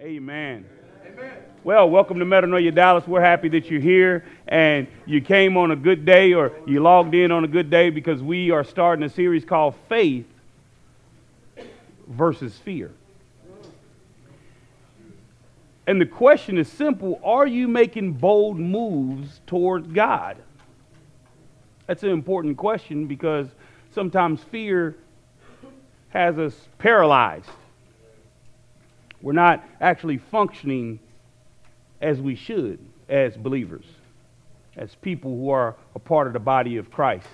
Amen. Amen. Well, welcome to Metanoia Dallas. We're happy that you're here and you came on a good day or you logged in on a good day because we are starting a series called Faith versus Fear. And the question is simple Are you making bold moves toward God? That's an important question because sometimes fear has us paralyzed. We're not actually functioning as we should as believers, as people who are a part of the body of Christ.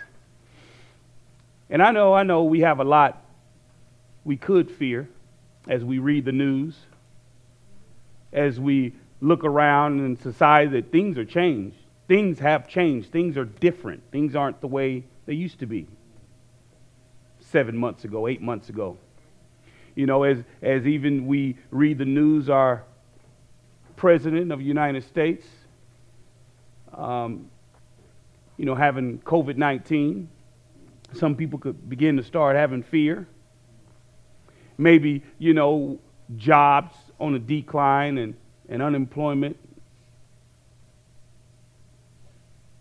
And I know, I know we have a lot we could fear as we read the news, as we look around in society that things are changed. Things have changed. Things are different. Things aren't the way they used to be seven months ago, eight months ago. You know, as, as even we read the news, our president of the United States, um, you know, having COVID 19, some people could begin to start having fear. Maybe, you know, jobs on a decline and, and unemployment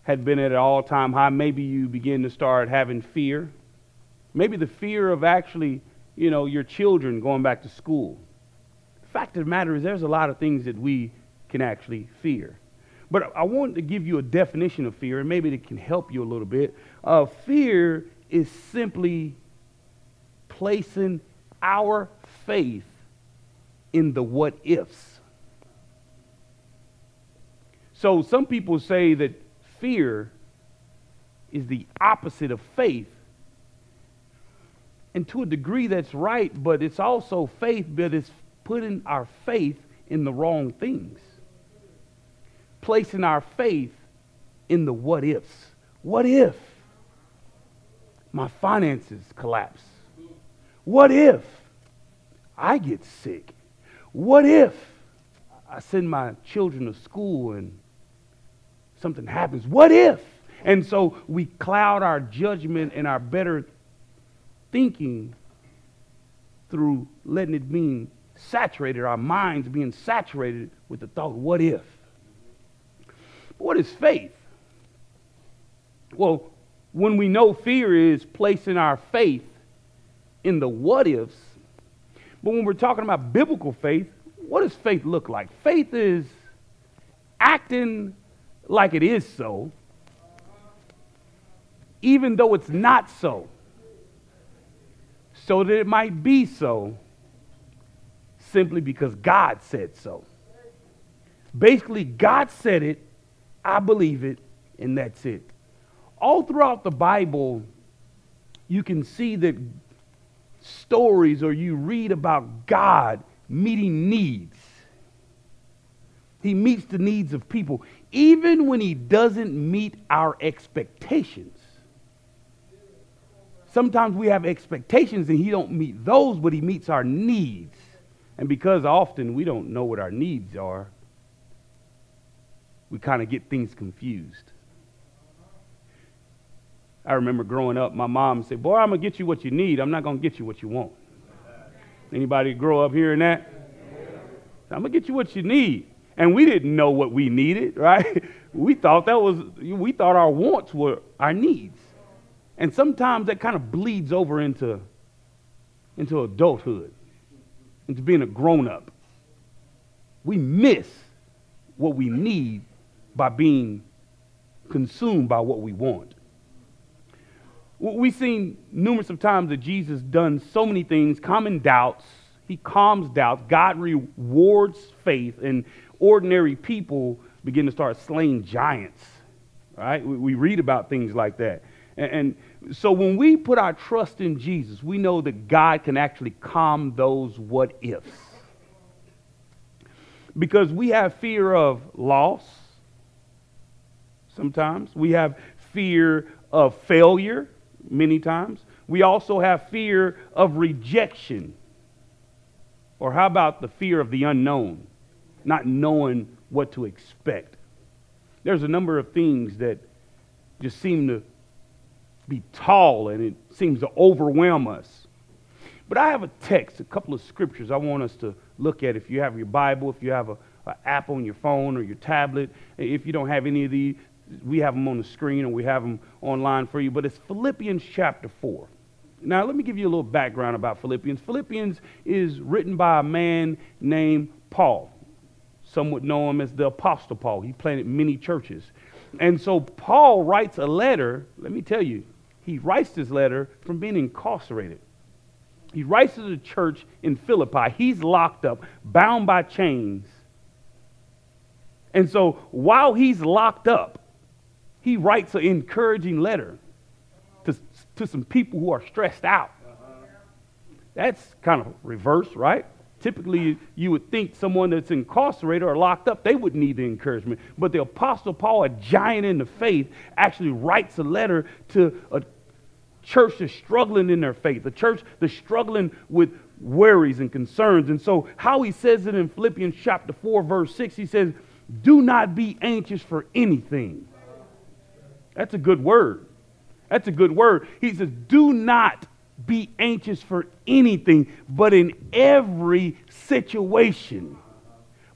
had been at an all time high. Maybe you begin to start having fear. Maybe the fear of actually you know, your children going back to school. The fact of the matter is, there's a lot of things that we can actually fear. But I want to give you a definition of fear, and maybe it can help you a little bit. Uh, fear is simply placing our faith in the what ifs. So some people say that fear is the opposite of faith and to a degree, that's right, but it's also faith, but it's putting our faith in the wrong things. Placing our faith in the what ifs. What if my finances collapse? What if I get sick? What if I send my children to school and something happens? What if? And so we cloud our judgment and our better thinking through letting it being saturated, our minds being saturated with the thought, what if? What is faith? Well, when we know fear is placing our faith in the what ifs, but when we're talking about biblical faith, what does faith look like? Faith is acting like it is so, even though it's not so so that it might be so simply because God said so. Basically, God said it, I believe it, and that's it. All throughout the Bible, you can see that stories or you read about God meeting needs. He meets the needs of people, even when He doesn't meet our expectations. Sometimes we have expectations and he don't meet those, but he meets our needs. And because often we don't know what our needs are, we kind of get things confused. I remember growing up, my mom said, Boy, I'm going to get you what you need. I'm not going to get you what you want. Anybody grow up hearing that? I'm going to get you what you need. And we didn't know what we needed, right? We thought that was, we thought our wants were our needs. And sometimes that kind of bleeds over into, into adulthood, into being a grown up. We miss what we need by being consumed by what we want. We've seen numerous of times that Jesus done so many things, common doubts. He calms doubts. God rewards faith, and ordinary people begin to start slaying giants. Right? We read about things like that. And, and so when we put our trust in Jesus, we know that God can actually calm those what ifs. Because we have fear of loss sometimes, we have fear of failure many times, we also have fear of rejection. Or how about the fear of the unknown, not knowing what to expect? There's a number of things that just seem to be tall and it seems to overwhelm us. But I have a text, a couple of scriptures I want us to look at. If you have your Bible, if you have a, a app on your phone or your tablet, if you don't have any of these, we have them on the screen or we have them online for you. But it's Philippians chapter 4. Now, let me give you a little background about Philippians. Philippians is written by a man named Paul. Some would know him as the Apostle Paul. He planted many churches. And so Paul writes a letter. Let me tell you, he writes this letter from being incarcerated. He writes to the church in Philippi. He's locked up, bound by chains. And so while he's locked up, he writes an encouraging letter to, to some people who are stressed out. Uh-huh. That's kind of reverse, right? Typically, you would think someone that's incarcerated or locked up, they would need the encouragement. But the Apostle Paul, a giant in the faith, actually writes a letter to a church that's struggling in their faith, a church that's struggling with worries and concerns. And so, how he says it in Philippians chapter 4, verse 6, he says, Do not be anxious for anything. That's a good word. That's a good word. He says, Do not be anxious for anything, but in every situation,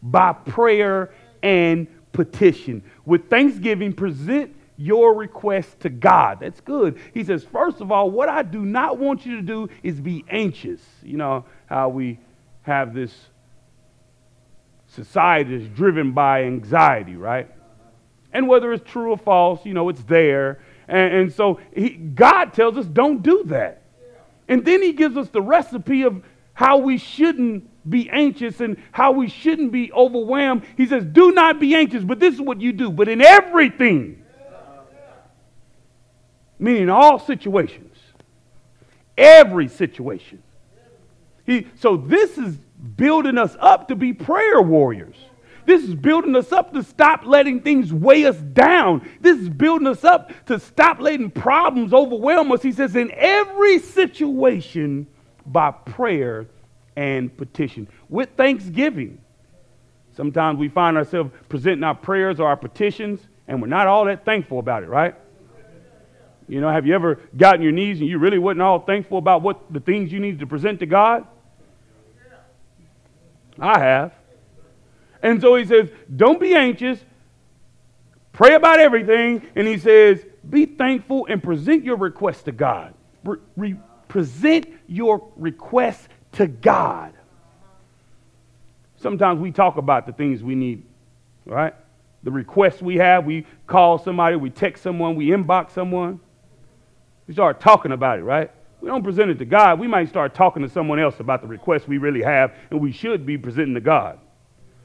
by prayer and petition. With thanksgiving, present your request to God. That's good. He says, first of all, what I do not want you to do is be anxious. You know how we have this society that's driven by anxiety, right? And whether it's true or false, you know, it's there. And, and so he, God tells us don't do that. And then he gives us the recipe of how we shouldn't be anxious and how we shouldn't be overwhelmed. He says, Do not be anxious, but this is what you do. But in everything, meaning all situations, every situation. He, so this is building us up to be prayer warriors. This is building us up to stop letting things weigh us down. This is building us up to stop letting problems overwhelm us. He says, in every situation, by prayer and petition, with thanksgiving. Sometimes we find ourselves presenting our prayers or our petitions, and we're not all that thankful about it, right? You know, have you ever gotten your knees and you really wasn't all thankful about what the things you needed to present to God? I have. And so he says, don't be anxious, pray about everything. And he says, be thankful and present your request to God. Re- re- present your request to God. Sometimes we talk about the things we need, right? The requests we have, we call somebody, we text someone, we inbox someone. We start talking about it, right? We don't present it to God. We might start talking to someone else about the requests we really have and we should be presenting to God.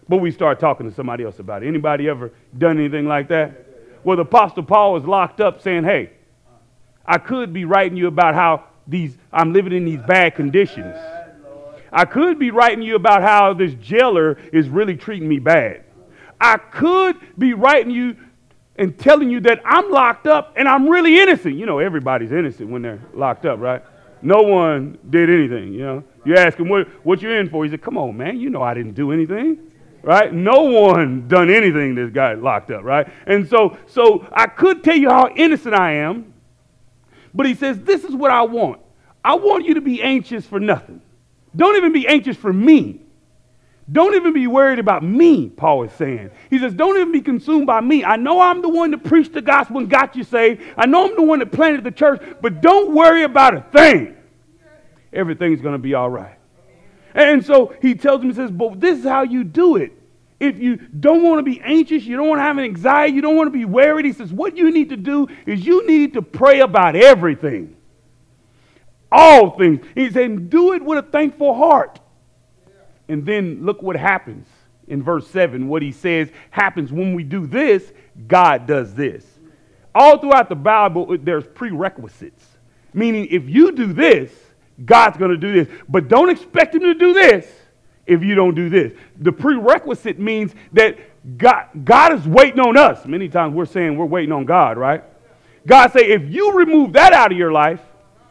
But we start talking to somebody else about it. Anybody ever done anything like that? Well, the Apostle Paul was locked up saying, hey, I could be writing you about how these I'm living in these bad conditions. I could be writing you about how this jailer is really treating me bad. I could be writing you and telling you that I'm locked up and I'm really innocent. You know, everybody's innocent when they're locked up, right? No one did anything, you know. You ask him, what, what you in for? He said, come on, man, you know I didn't do anything right? No one done anything this guy locked up, right? And so, so I could tell you how innocent I am, but he says, this is what I want. I want you to be anxious for nothing. Don't even be anxious for me. Don't even be worried about me, Paul is saying. He says, Don't even be consumed by me. I know I'm the one that preached the gospel and got you saved. I know I'm the one that planted the church, but don't worry about a thing. Everything's going to be all right. And so he tells him, he says, but this is how you do it. If you don't want to be anxious, you don't want to have an anxiety, you don't want to be worried, he says, what you need to do is you need to pray about everything. All things. He saying, do it with a thankful heart. And then look what happens in verse 7. What he says happens when we do this, God does this. All throughout the Bible, there's prerequisites. Meaning, if you do this, God's going to do this. But don't expect him to do this if you don't do this. The prerequisite means that God, God is waiting on us. Many times we're saying we're waiting on God, right? God say, if you remove that out of your life,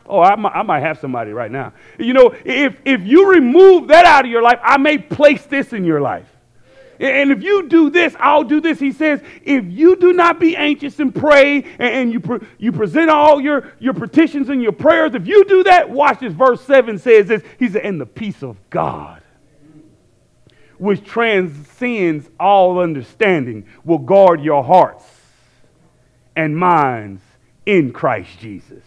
oh, I might, I might have somebody right now. You know, if, if you remove that out of your life, I may place this in your life. And if you do this, I'll do this. He says, if you do not be anxious and pray and you, pre- you present all your, your petitions and your prayers, if you do that, watch this. Verse 7 says this. He said, and the peace of God, which transcends all understanding, will guard your hearts and minds in Christ Jesus.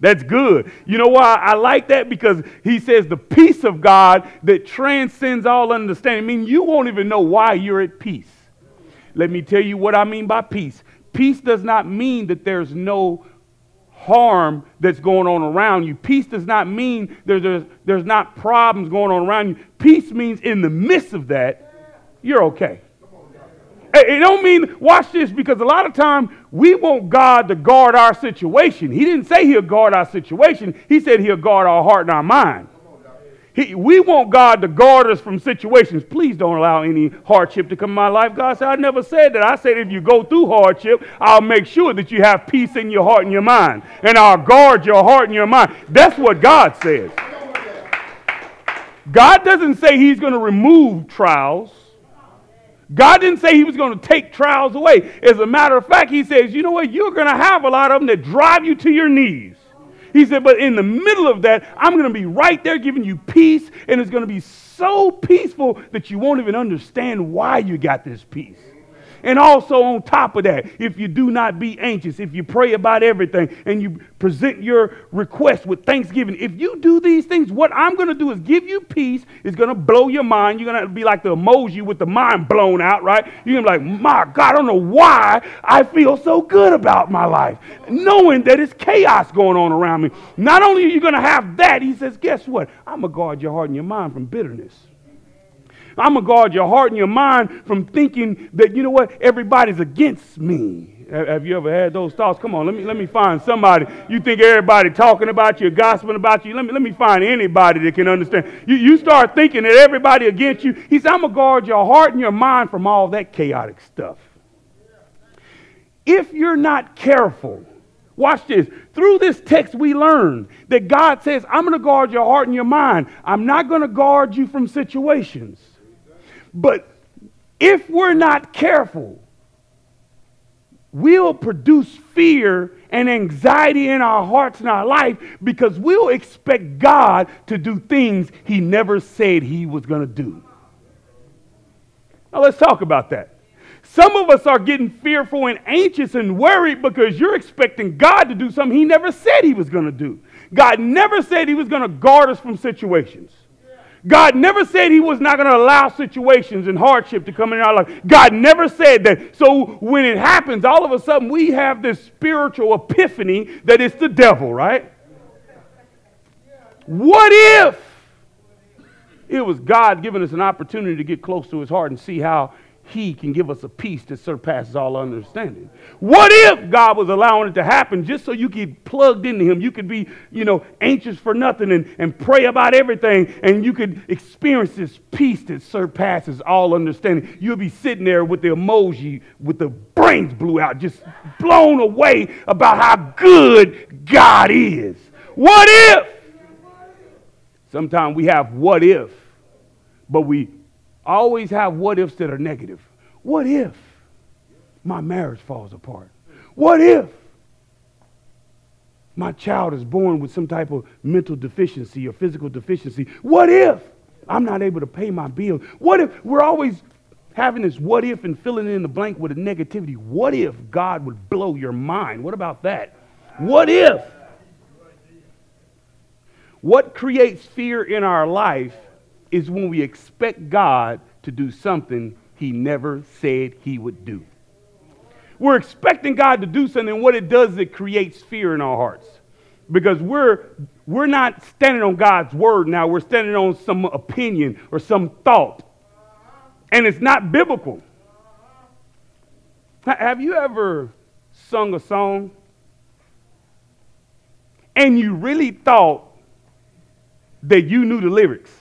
That's good. You know why I like that? Because he says the peace of God that transcends all understanding. I mean, you won't even know why you're at peace. Let me tell you what I mean by peace. Peace does not mean that there's no harm that's going on around you. Peace does not mean there's, there's, there's not problems going on around you. Peace means in the midst of that, you're okay. It don't mean, watch this, because a lot of time we want God to guard our situation. He didn't say he'll guard our situation. He said he'll guard our heart and our mind. He, we want God to guard us from situations. Please don't allow any hardship to come in my life. God said, I never said that. I said if you go through hardship, I'll make sure that you have peace in your heart and your mind. And I'll guard your heart and your mind. That's what God says. God doesn't say he's going to remove trials. God didn't say he was going to take trials away. As a matter of fact, he says, you know what? You're going to have a lot of them that drive you to your knees. He said, but in the middle of that, I'm going to be right there giving you peace, and it's going to be so peaceful that you won't even understand why you got this peace. And also, on top of that, if you do not be anxious, if you pray about everything and you present your request with thanksgiving, if you do these things, what I'm going to do is give you peace. It's going to blow your mind. You're going to be like the emoji with the mind blown out, right? You're going to be like, my God, I don't know why I feel so good about my life, knowing that it's chaos going on around me. Not only are you going to have that, he says, guess what? I'm going to guard your heart and your mind from bitterness. I'm going to guard your heart and your mind from thinking that, you know what, everybody's against me. Have you ever had those thoughts? Come on, let me, let me find somebody. You think everybody talking about you, gossiping about you. Let me, let me find anybody that can understand. You, you start thinking that everybody against you. He said, I'm going to guard your heart and your mind from all that chaotic stuff. If you're not careful, watch this. Through this text, we learn that God says, I'm going to guard your heart and your mind. I'm not going to guard you from situations. But if we're not careful, we'll produce fear and anxiety in our hearts and our life because we'll expect God to do things He never said He was going to do. Now, let's talk about that. Some of us are getting fearful and anxious and worried because you're expecting God to do something He never said He was going to do. God never said He was going to guard us from situations. God never said he was not going to allow situations and hardship to come in our life. God never said that. So when it happens, all of a sudden we have this spiritual epiphany that it's the devil, right? What if it was God giving us an opportunity to get close to his heart and see how he can give us a peace that surpasses all understanding. What if God was allowing it to happen just so you could plugged into him? You could be, you know, anxious for nothing and, and pray about everything, and you could experience this peace that surpasses all understanding. You'll be sitting there with the emoji with the brains blew out, just blown away about how good God is. What if? Sometimes we have what if, but we always have what ifs that are negative. What if my marriage falls apart? What if my child is born with some type of mental deficiency or physical deficiency? What if I'm not able to pay my bill? What if we're always having this what if and filling in the blank with a negativity? What if God would blow your mind? What about that? What if? What creates fear in our life is when we expect God to do something he never said he would do. We're expecting God to do something, and what it does is it creates fear in our hearts. Because we're we're not standing on God's word now, we're standing on some opinion or some thought. And it's not biblical. Have you ever sung a song and you really thought that you knew the lyrics?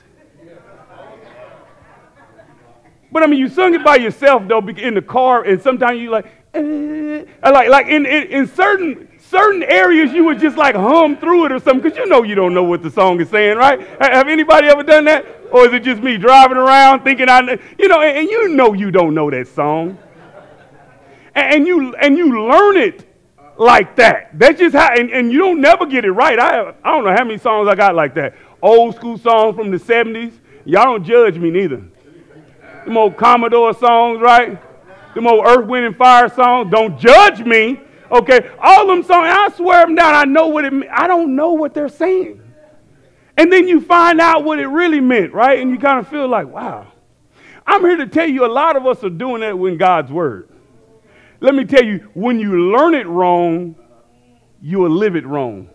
But I mean, you sung it by yourself though in the car, and sometimes you like, eh, like like in, in, in certain certain areas you would just like hum through it or something because you know you don't know what the song is saying, right? Have anybody ever done that? Or is it just me driving around thinking I, you know, and, and you know you don't know that song, and, and you and you learn it like that. That's just how, and, and you don't never get it right. I I don't know how many songs I got like that. Old school songs from the 70s. Y'all don't judge me neither. Them old Commodore songs, right? Them old Earth, Wind, and Fire songs. Don't judge me. Okay, all them songs, I swear them down. I know what it means. I don't know what they're saying. And then you find out what it really meant, right? And you kind of feel like, wow. I'm here to tell you a lot of us are doing that with God's word. Let me tell you, when you learn it wrong, you will live it wrong.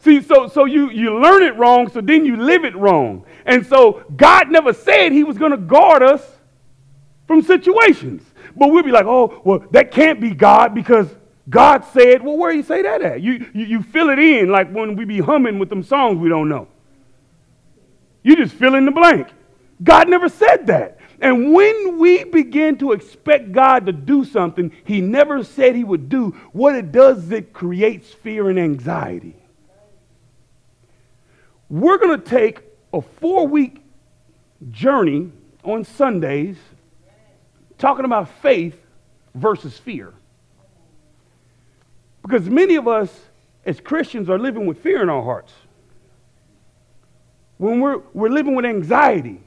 See, so, so you, you learn it wrong, so then you live it wrong. And so God never said he was going to guard us from situations. But we'll be like, oh, well, that can't be God because God said, well, where do you say that at? You, you, you fill it in like when we be humming with them songs we don't know. You just fill in the blank. God never said that. And when we begin to expect God to do something he never said he would do, what it does is it creates fear and anxiety. We're going to take a four week journey on Sundays talking about faith versus fear. Because many of us as Christians are living with fear in our hearts. When we're, we're living with anxiety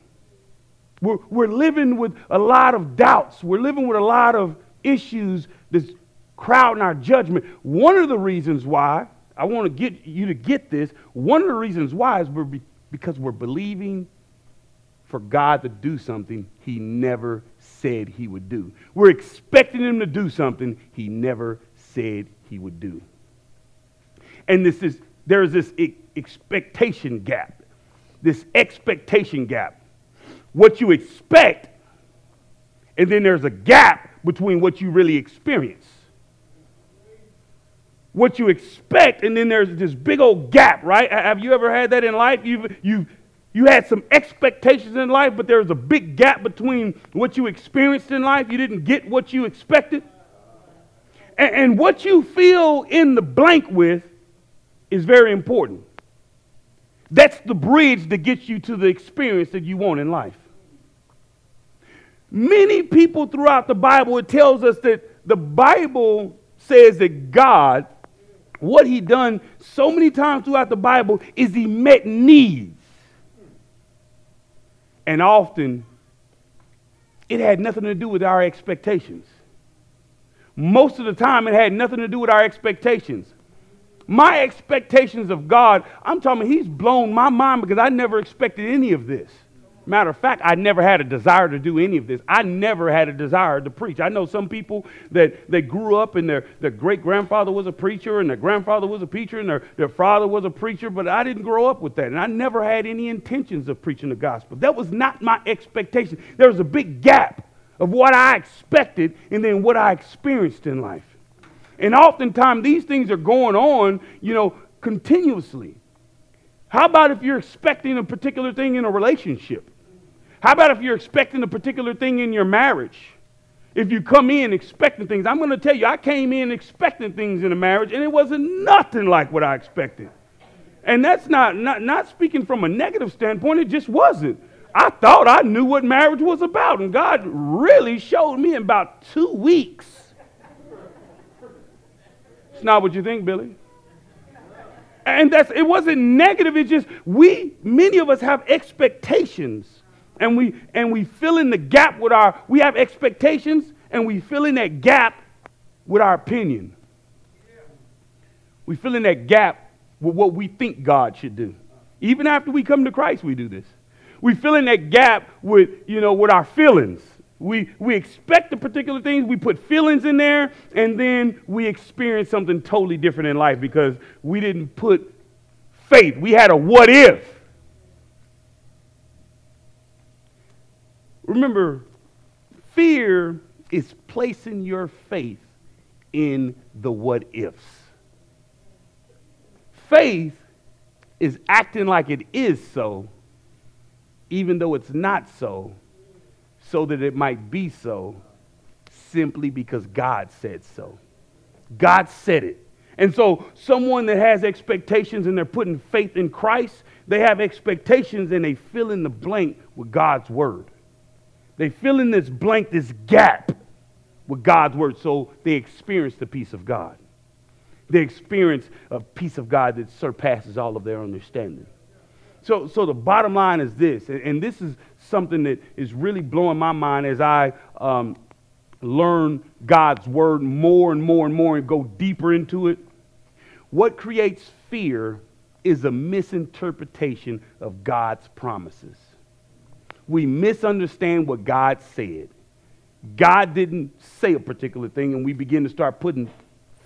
we're, we're living with a lot of doubts. We're living with a lot of issues that's crowding our judgment. One of the reasons why, I want to get you to get this, one of the reasons why is we're be, because we're believing for God to do something he never said he would do. We're expecting him to do something he never said he would do. And this is there's this expectation gap. This expectation gap what you expect, and then there's a gap between what you really experience. What you expect, and then there's this big old gap, right? Have you ever had that in life? You've, you you had some expectations in life, but there's a big gap between what you experienced in life. You didn't get what you expected. And, and what you feel in the blank with is very important. That's the bridge that gets you to the experience that you want in life. Many people throughout the Bible, it tells us that the Bible says that God, what he done so many times throughout the Bible is he met needs. And often it had nothing to do with our expectations. Most of the time, it had nothing to do with our expectations. My expectations of God, I'm talking, He's blown my mind because I never expected any of this. Matter of fact, I never had a desire to do any of this. I never had a desire to preach. I know some people that they grew up and their, their great grandfather was a preacher and their grandfather was a preacher and their, their father was a preacher, but I didn't grow up with that. And I never had any intentions of preaching the gospel. That was not my expectation. There was a big gap of what I expected and then what I experienced in life. And oftentimes these things are going on, you know, continuously. How about if you're expecting a particular thing in a relationship? How about if you're expecting a particular thing in your marriage? If you come in expecting things, I'm going to tell you, I came in expecting things in a marriage, and it wasn't nothing like what I expected. And that's not, not, not speaking from a negative standpoint, it just wasn't. I thought I knew what marriage was about, and God really showed me in about two weeks. It's not what you think, Billy. And that's it wasn't negative, it's just we many of us have expectations and we and we fill in the gap with our we have expectations and we fill in that gap with our opinion. We fill in that gap with what we think God should do. Even after we come to Christ, we do this. We fill in that gap with, you know, with our feelings. We, we expect the particular things, we put feelings in there, and then we experience something totally different in life because we didn't put faith. We had a what if. Remember, fear is placing your faith in the what ifs. Faith is acting like it is so, even though it's not so, so that it might be so, simply because God said so. God said it. And so, someone that has expectations and they're putting faith in Christ, they have expectations and they fill in the blank with God's word. They fill in this blank, this gap with God's word, so they experience the peace of God. They experience a peace of God that surpasses all of their understanding. So, so the bottom line is this, and this is something that is really blowing my mind as I um, learn God's word more and more and more and go deeper into it. What creates fear is a misinterpretation of God's promises. We misunderstand what God said. God didn't say a particular thing, and we begin to start putting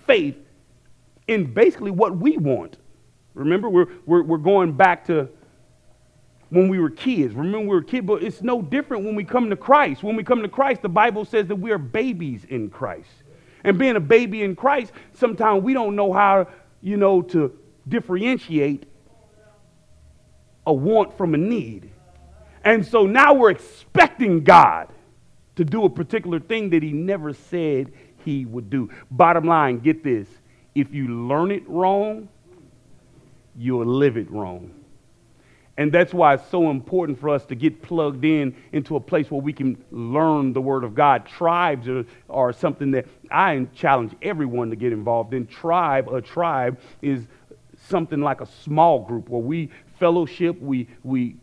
faith in basically what we want. Remember, we're, we're, we're going back to when we were kids. Remember, we were kids, but it's no different when we come to Christ. When we come to Christ, the Bible says that we are babies in Christ. And being a baby in Christ, sometimes we don't know how, you know, to differentiate a want from a need. And so now we're expecting God to do a particular thing that He never said He would do. Bottom line, get this if you learn it wrong, you'll live it wrong. And that's why it's so important for us to get plugged in into a place where we can learn the Word of God. Tribes are, are something that I challenge everyone to get involved in. Tribe, a tribe, is something like a small group where we fellowship, we, we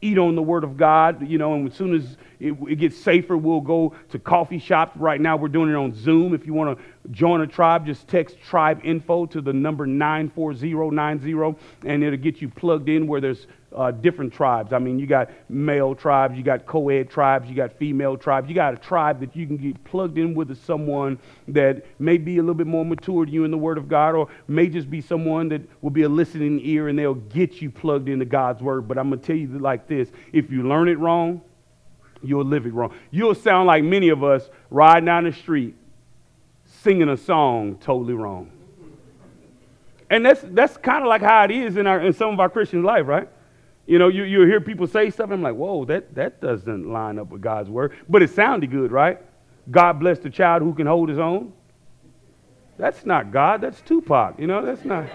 eat on the Word of God, you know, and as soon as it, it, gets safer, we'll go to coffee shops. Right now, we're doing it on Zoom. If you want to join a tribe, just text tribe info to the number 94090, and it'll get you plugged in where there's uh, different tribes. I mean, you got male tribes, you got co ed tribes, you got female tribes. You got a tribe that you can get plugged in with someone that may be a little bit more mature to you in the Word of God, or may just be someone that will be a listening ear and they'll get you plugged into God's Word. But I'm going to tell you like this if you learn it wrong, you'll live it wrong. You'll sound like many of us riding down the street singing a song totally wrong. And that's, that's kind of like how it is in, our, in some of our Christian life, right? You know, you, you hear people say stuff, and I'm like, whoa, that, that doesn't line up with God's word. But it sounded good, right? God bless the child who can hold his own. That's not God, that's Tupac. You know, that's not.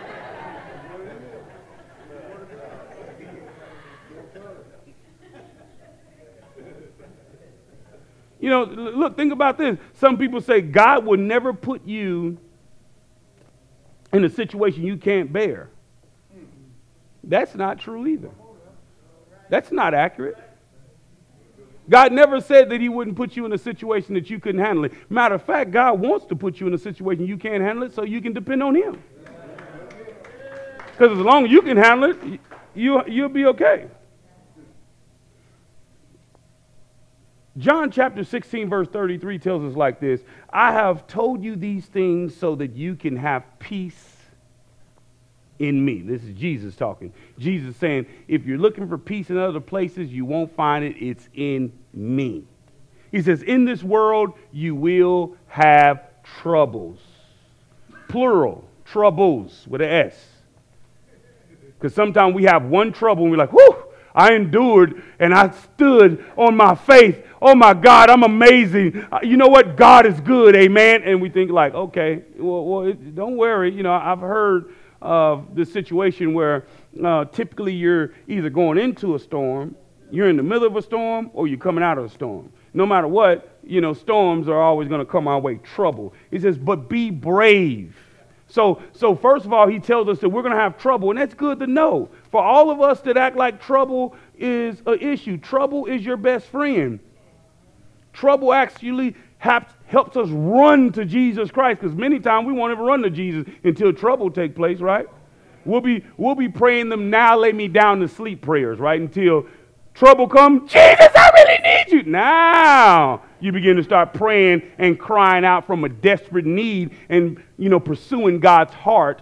You know, look, think about this. Some people say God will never put you in a situation you can't bear. That's not true either. That's not accurate. God never said that He wouldn't put you in a situation that you couldn't handle it. Matter of fact, God wants to put you in a situation you can't handle it so you can depend on Him. Because as long as you can handle it, you, you'll be okay. John chapter 16, verse 33 tells us like this I have told you these things so that you can have peace in me. This is Jesus talking. Jesus saying, if you're looking for peace in other places, you won't find it. It's in me. He says, in this world, you will have troubles. Plural, troubles with an S. Because sometimes we have one trouble and we're like, whoo, I endured and I stood on my faith. Oh my God, I'm amazing. Uh, you know what? God is good, amen. And we think like, okay, well, well don't worry. You know, I've heard of the situation where uh, typically you're either going into a storm, you're in the middle of a storm, or you're coming out of a storm. No matter what, you know, storms are always going to come our way, trouble. He says, but be brave. So, so first of all, he tells us that we're going to have trouble, and that's good to know. For all of us that act like trouble is an issue, trouble is your best friend. Trouble actually helps us run to Jesus Christ because many times we won't ever run to Jesus until trouble take place, right? We'll be, we'll be praying them now lay me down to sleep prayers, right? Until trouble comes, Jesus, I really need you. Now you begin to start praying and crying out from a desperate need and, you know, pursuing God's heart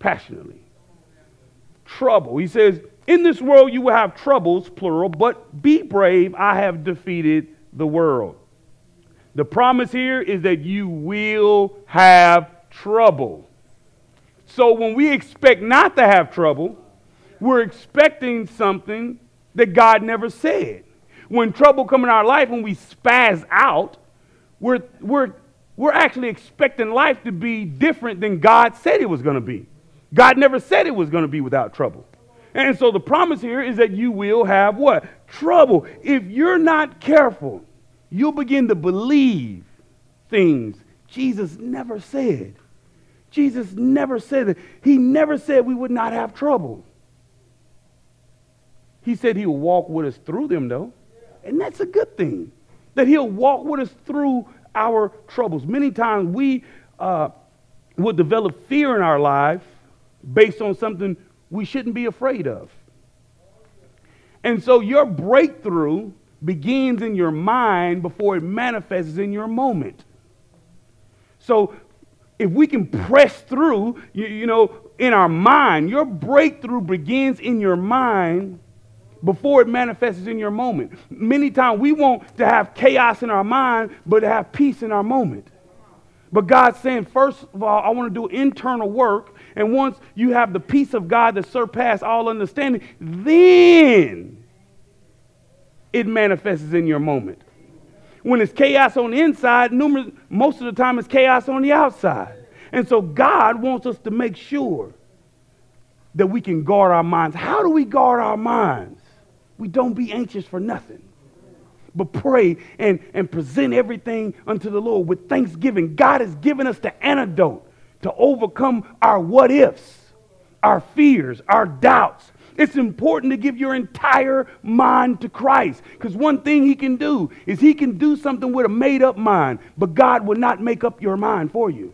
passionately. Trouble. He says, in this world you will have troubles, plural, but be brave. I have defeated the world. The promise here is that you will have trouble. So when we expect not to have trouble, we're expecting something that God never said. when trouble come in our life, when we spaz out, we're, we're, we're actually expecting life to be different than God said it was going to be. God never said it was going to be without trouble. And so the promise here is that you will have what? Trouble. If you're not careful, you'll begin to believe things Jesus never said. Jesus never said that. He never said we would not have trouble. He said he will walk with us through them, though. And that's a good thing. That he'll walk with us through our troubles. Many times we uh, will develop fear in our life based on something we shouldn't be afraid of. And so your breakthrough begins in your mind before it manifests in your moment. So if we can press through, you, you, know, in our mind, your breakthrough begins in your mind before it manifests in your moment. Many times we want to have chaos in our mind, but to have peace in our moment. But God's saying, first of all, I want to do internal work. And once you have the peace of God that surpasses all understanding, then it manifests in your moment. When it's chaos on the inside, numerous, most of the time it's chaos on the outside. And so God wants us to make sure that we can guard our minds. How do we guard our minds? We don't be anxious for nothing, but pray and, and present everything unto the Lord with thanksgiving. God has given us the antidote to overcome our what ifs, our fears, our doubts. It's important to give your entire mind to Christ because one thing He can do is He can do something with a made up mind, but God will not make up your mind for you.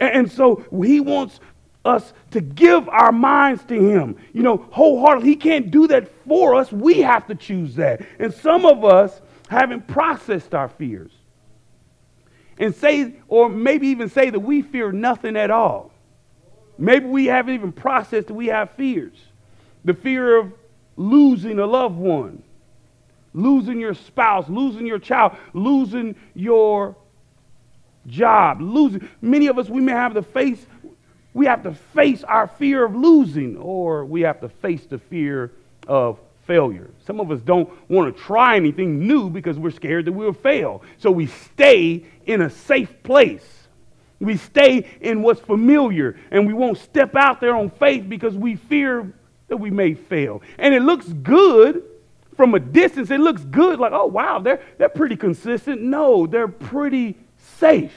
And so He wants us to give our minds to him, you know, wholeheartedly. He can't do that for us. We have to choose that. And some of us haven't processed our fears. And say, or maybe even say that we fear nothing at all. Maybe we haven't even processed that we have fears. The fear of losing a loved one, losing your spouse, losing your child, losing your job, losing. Many of us, we may have to face we have to face our fear of losing, or we have to face the fear of failure. Some of us don't want to try anything new because we're scared that we'll fail. So we stay in a safe place. We stay in what's familiar, and we won't step out there on faith because we fear that we may fail. And it looks good from a distance. It looks good, like, oh, wow, they're, they're pretty consistent. No, they're pretty safe.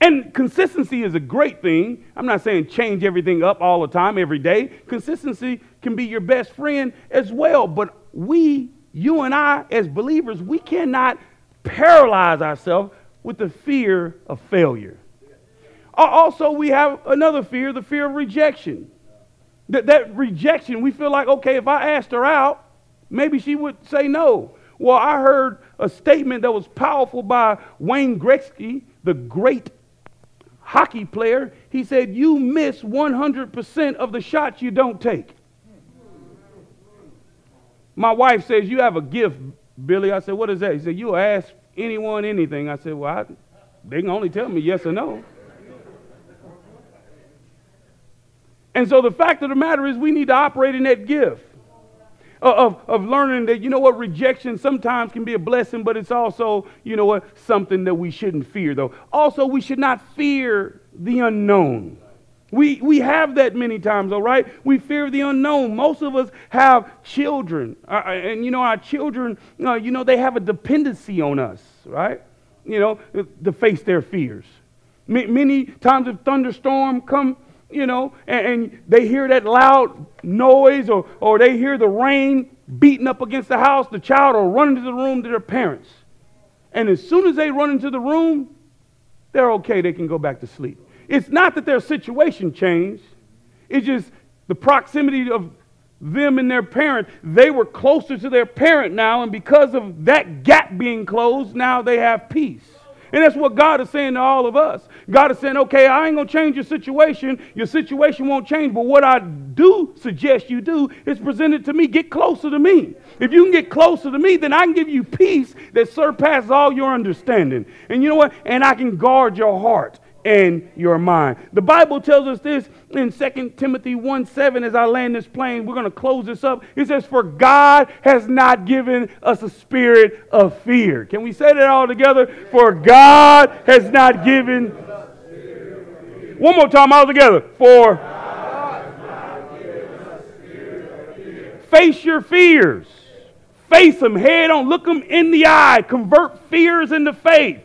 And consistency is a great thing. I'm not saying change everything up all the time, every day. Consistency can be your best friend as well. But we, you and I, as believers, we cannot paralyze ourselves with the fear of failure. Uh, also, we have another fear the fear of rejection. That, that rejection, we feel like, okay, if I asked her out, maybe she would say no. Well, I heard a statement that was powerful by Wayne Gretzky, the great hockey player, he said, You miss 100% of the shots you don't take. My wife says, You have a gift, Billy. I said, What is that? He said, You ask anyone anything. I said, Well, I, they can only tell me yes or no. And so the fact of the matter is, we need to operate in that gift of, of learning that, you know what, rejection sometimes can be a blessing, but it's also, you know what, something that we shouldn't fear, though. Also, we should not fear the unknown. We, we have that many times, all right? We fear the unknown. Most of us have children. Uh, uh and, you know, our children, uh, you know, they have a dependency on us, right? You know, to face their fears. Many times if thunderstorm come, you know, and, and, they hear that loud noise or, or they hear the rain beating up against the house, the child will run into the room to their parents. And as soon as they run into the room, they're okay. They can go back to sleep. It's not that their situation changed, it's just the proximity of them and their parent. They were closer to their parent now, and because of that gap being closed, now they have peace. And that's what God is saying to all of us. God is saying, okay, I ain't going to change your situation. Your situation won't change. But what I do suggest you do is present it to me. Get closer to me. If you can get closer to me, then I can give you peace that surpasses all your understanding. And you know what? And I can guard your heart in your mind. The Bible tells us this in 2 Timothy 1 7 as I land this plane. We're going to close this up. It says, For God has not given us a spirit of fear. Can we say that all together? For God has not given. One more time, all together. For. Face your fears. Face them head on. Look them in the eye. Convert fears into faith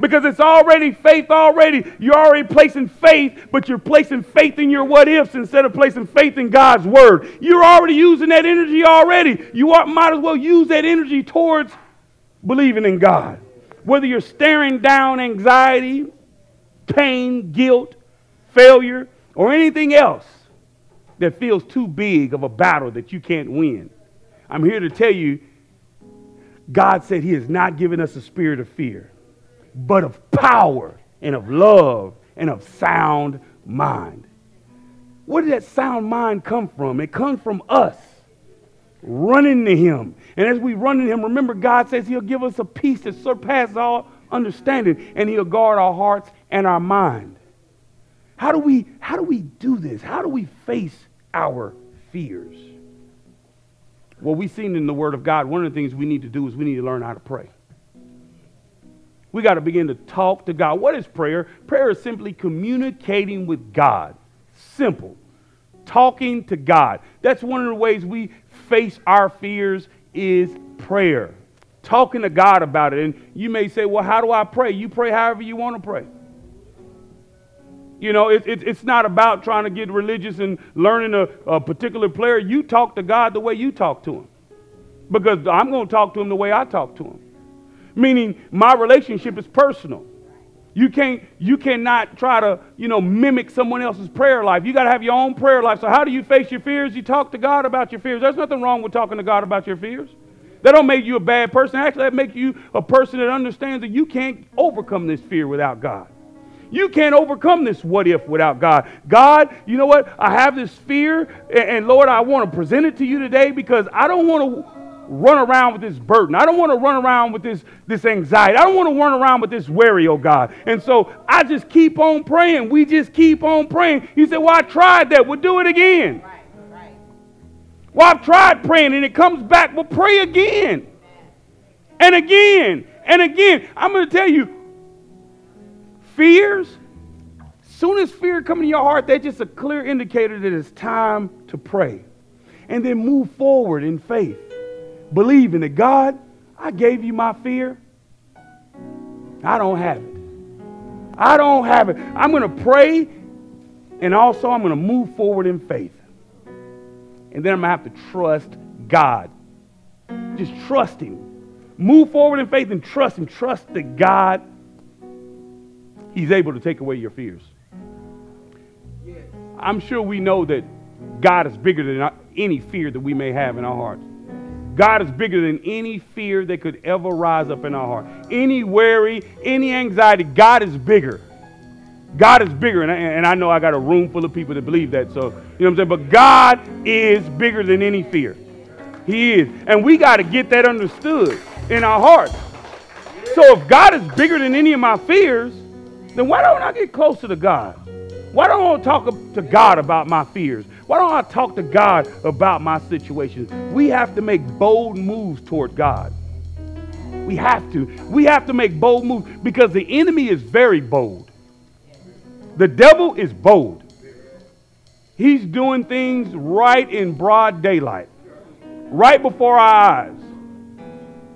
because it's already faith already. You're already placing faith, but you're placing faith in your what ifs instead of placing faith in God's word. You're already using that energy already. You might as well use that energy towards believing in God. Whether you're staring down anxiety, pain, guilt, failure, or anything else that feels too big of a battle that you can't win. I'm here to tell you God said He has not given us a spirit of fear but of power and of love and of sound mind. Where did that sound mind come from? It comes from us running to Him. And as we run to Him, remember, God says He'll give us a peace that surpasses all understanding, and He'll guard our hearts and our mind. How do we, how do, we do this? How do we face our fears? Well, we've seen in the Word of God, one of the things we need to do is we need to learn how to pray. We got to begin to talk to God. What is prayer? Prayer is simply communicating with God. Simple. Talking to God. That's one of the ways we face our fears is prayer. Talking to God about it. And you may say, well, how do I pray? You pray however you want to pray. You know, it, it, it's not about trying to get religious and learning a, a particular prayer. You talk to God the way you talk to Him. Because I'm going to talk to Him the way I talk to Him meaning my relationship is personal. You can't you cannot try to, you know, mimic someone else's prayer life. You got to have your own prayer life. So how do you face your fears? You talk to God about your fears. There's nothing wrong with talking to God about your fears. That don't make you a bad person. Actually, that makes you a person that understands that you can't overcome this fear without God. You can't overcome this what if without God. God, you know what? I have this fear, and, and Lord, I want to present it to you today because I don't want to run around with this burden. I don't want to run around with this, this anxiety. I don't want to run around with this worry, oh God. And so I just keep on praying. We just keep on praying. He said, Well, I tried that. We'll do it again. Right, right. Well, I've tried praying and it comes back. Well, pray again. And again. And again. I'm going to tell you, fears, soon as fear comes in your heart, that's just a clear indicator that it's time to pray. And then move forward in faith believing that God, I gave you my fear. I don't have it. I don't have it. I'm going to pray and also I'm going to move forward in faith. And then I'm going to have to trust God. Just trust Him. Move forward in faith and trust Him. Trust that God, He's able to take away your fears. I'm sure we know that God is bigger than any fear that we may have in our hearts. God is bigger than any fear that could ever rise up in our heart. Any worry, any anxiety, God is bigger. God is bigger. And I, and I know I got a room full of people that believe that. So, you know what I'm saying? But God is bigger than any fear. He is. And we got to get that understood in our hearts. So if God is bigger than any of my fears, then why don't I get closer to God? Why don't I talk to God about my fears? Why don't I talk to God about my situation? We have to make bold moves toward God. We have to. We have to make bold moves because the enemy is very bold. The devil is bold. He's doing things right in broad daylight, right before our eyes.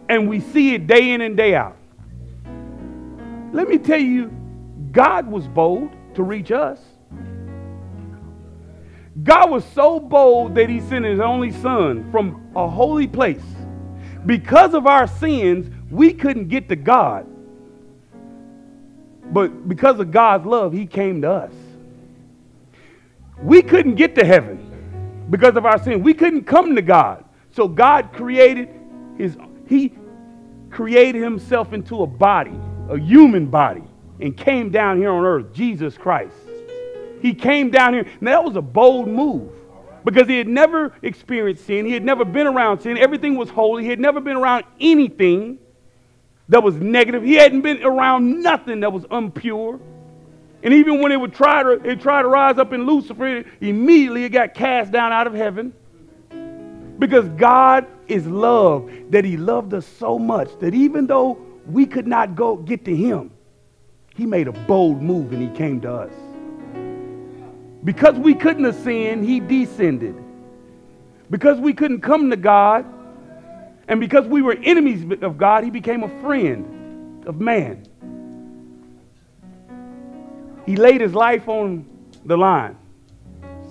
And we see it day in and day out. Let me tell you, God was bold to reach us. God was so bold that he sent his only son from a holy place. Because of our sins, we couldn't get to God. But because of God's love, he came to us. We couldn't get to heaven because of our sin. We couldn't come to God. So God created his he created himself into a body, a human body, and came down here on earth, Jesus Christ. He came down here. Now, that was a bold move because he had never experienced sin. He had never been around sin. Everything was holy. He had never been around anything that was negative. He hadn't been around nothing that was impure. And even when it would try to, it tried to rise up in Lucifer, immediately it got cast down out of heaven. Because God is love, that He loved us so much that even though we could not go get to Him, He made a bold move and He came to us. Because we couldn't ascend, He descended. Because we couldn't come to God, and because we were enemies of God, He became a friend of man. He laid his life on the line.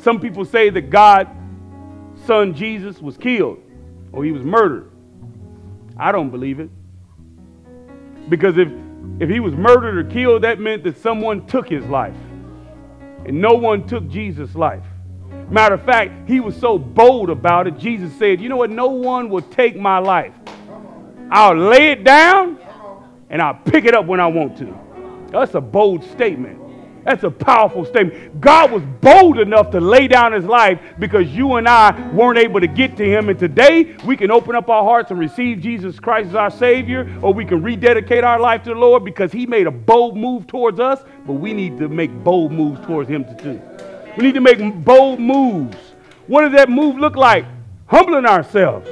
Some people say that God's son Jesus was killed or he was murdered. I don't believe it. Because if, if he was murdered or killed, that meant that someone took his life. And no one took Jesus' life. Matter of fact, he was so bold about it, Jesus said, You know what? No one will take my life. I'll lay it down and I'll pick it up when I want to. That's a bold statement. That's a powerful statement. God was bold enough to lay down his life because you and I weren't able to get to him. And today we can open up our hearts and receive Jesus Christ as our Savior, or we can rededicate our life to the Lord because he made a bold move towards us, but we need to make bold moves towards him too. We need to make bold moves. What does that move look like? Humbling ourselves.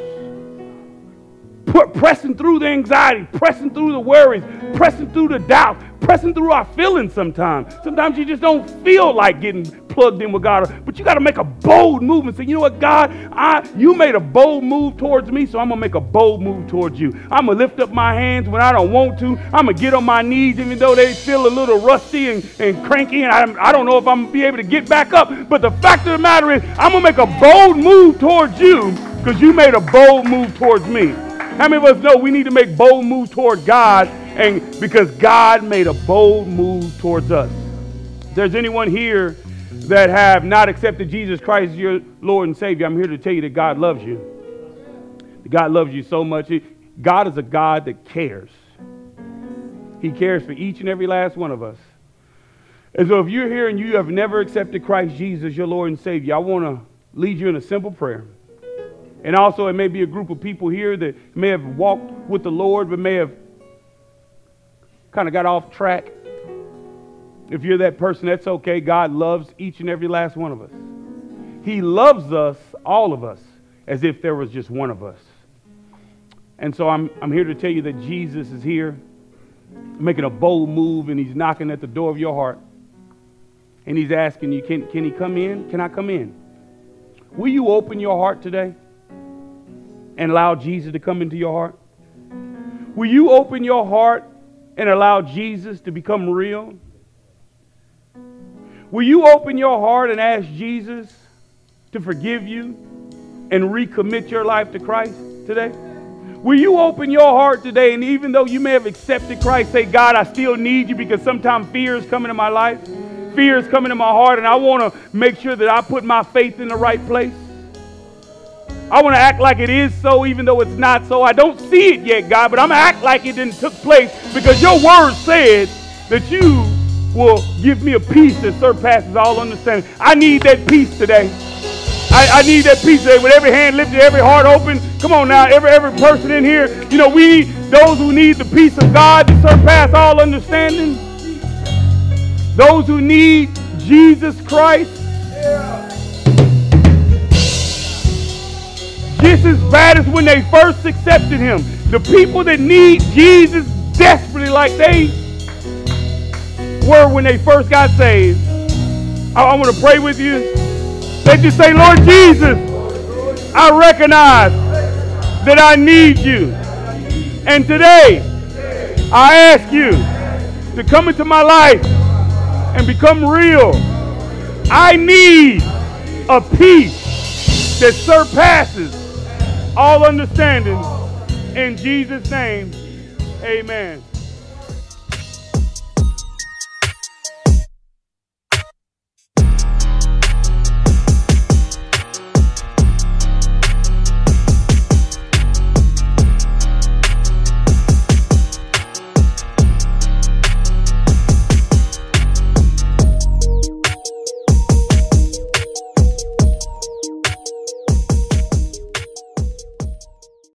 Pressing through the anxiety, pressing through the worries, pressing through the doubt, pressing through our feelings sometimes. Sometimes you just don't feel like getting plugged in with God, but you got to make a bold move and say, you know what, God, I you made a bold move towards me, so I'm gonna make a bold move towards you. I'm gonna lift up my hands when I don't want to. I'm gonna get on my knees even though they feel a little rusty and, and cranky, and I, I don't know if I'm gonna be able to get back up. But the fact of the matter is, I'm gonna make a bold move towards you because you made a bold move towards me. How many of us know we need to make bold moves toward God and because God made a bold move towards us. If there's anyone here that have not accepted Jesus Christ as your Lord and Savior, I'm here to tell you that God loves you. God loves you so much. God is a God that cares. He cares for each and every last one of us. And so if you're here and you have never accepted Christ Jesus your Lord and Savior, I want to lead you in a simple prayer. And also, it may be a group of people here that may have walked with the Lord, but may have kind of got off track. If you're that person, that's okay. God loves each and every last one of us. He loves us, all of us, as if there was just one of us. And so I'm, I'm here to tell you that Jesus is here, making a bold move, and he's knocking at the door of your heart. And he's asking you, can, can he come in? Can I come in? Will you open your heart today? and allow Jesus to come into your heart? Will you open your heart and allow Jesus to become real? Will you open your heart and ask Jesus to forgive you and recommit your life to Christ today? Will you open your heart today and even though you may have accepted Christ, say, God, I still need you because sometimes fear is coming in my life, fear is coming in my heart, and I want to make sure that I put my faith in the right place? I want to act like it is so, even though it's not so. I don't see it yet, God, but I'm going to act like it didn't took place because your word said that you will give me a peace that surpasses all understanding. I need that peace today. I, I, need that peace today with every hand lifted, every heart open. Come on now, every every person in here. You know, we those who need the peace of God to surpass all understanding. Those who need Jesus Christ. Just as bad as when they first accepted him. The people that need Jesus desperately like they were when they first got saved. I, I want to pray with you. They just say, Lord Jesus, I recognize that I need you. And today, I ask you to come into my life and become real. I need a peace that surpasses all understanding. In Jesus' name, amen.